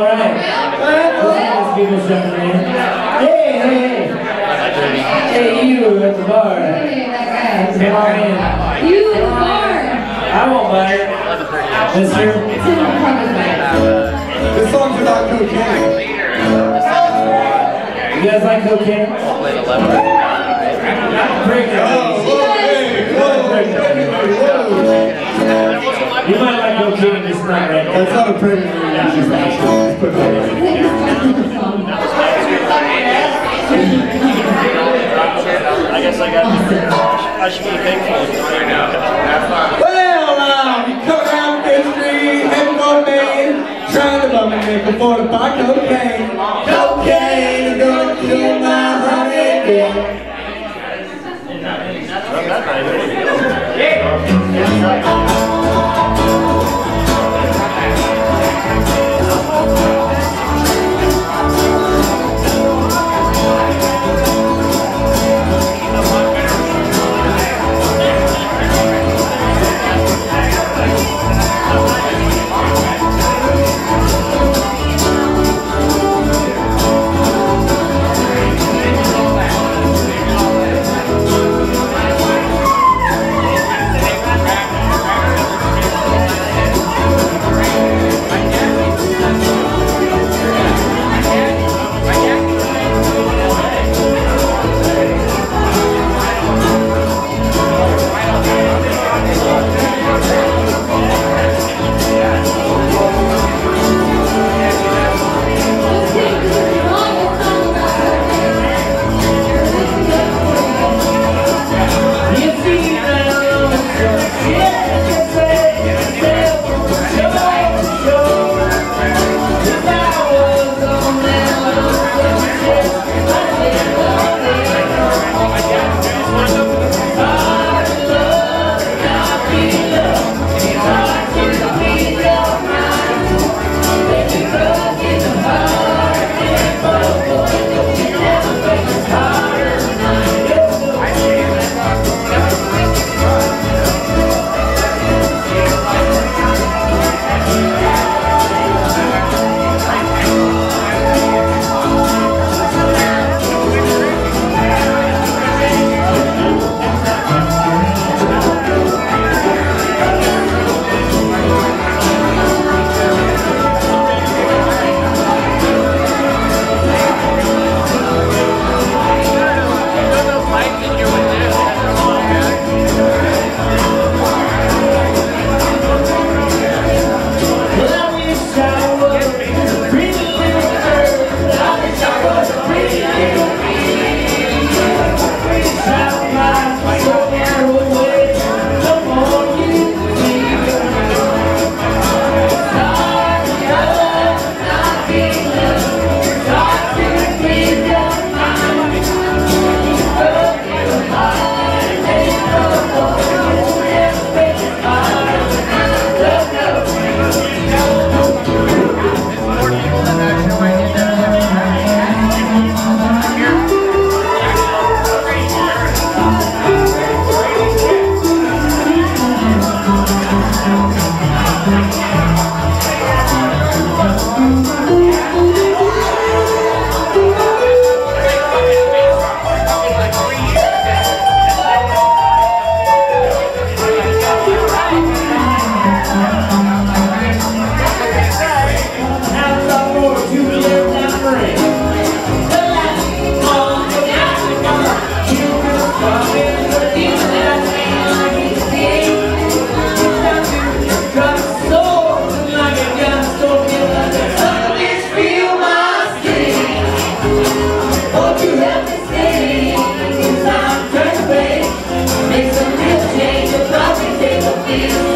All right. Well, people jumping in. Hey, hey, hey. Hey, you at the bar. Come on in. You at the bar. I won't buy it. This year. This song's about cocaine. You guys like cocaine? I'll play the Bring it. You might like Bill right. That's not a pretty actually. I guess I got. I. I um, Street, heading for Maine, trying to before the bar cocaine. Cocaine, you're gonna kill my honey. Yeah. Yeah. you.